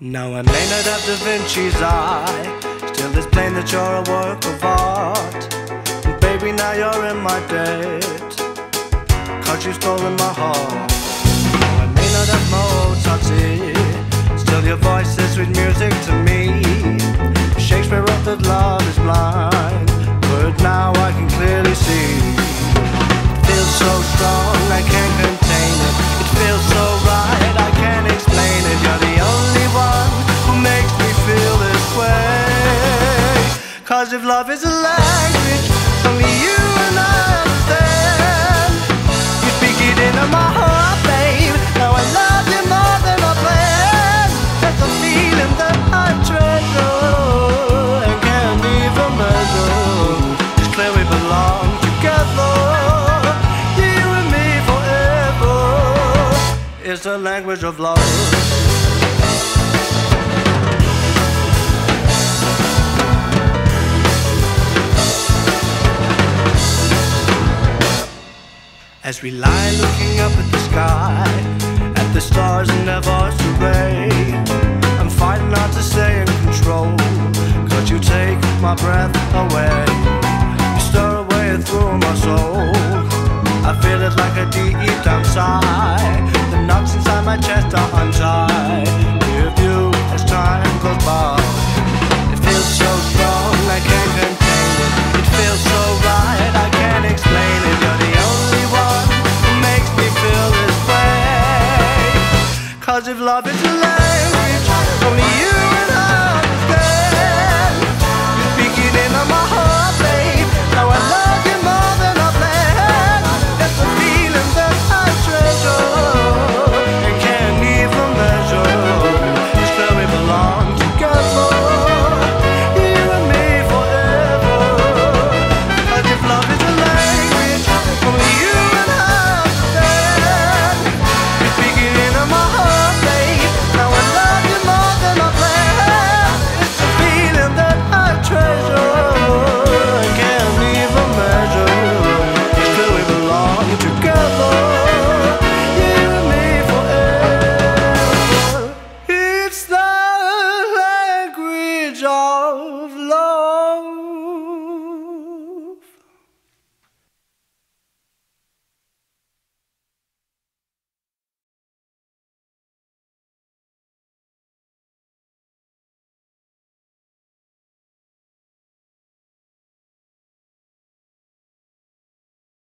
have Da Vinci's eye. Still, it's plain that you're a work of art. Baby, now you're in my debt. Cause you've stolen my heart. I may not have Mozart's ear. Still, your voice is sweet music to me. Cause if love is a language, only you and I understand. You speak it into my heart, babe. Now I love you more than I planned. That's a feeling that I treasure and can't even measure. It's clear we belong together. You and me forever. It's the language of love. As we lie looking up at the sky, at the stars in vast array, I'm fighting not to stay in control, cause you take my breath away. You stir away through my soul. I feel it like a deep down sigh. The knots inside my chest are love is a language, only you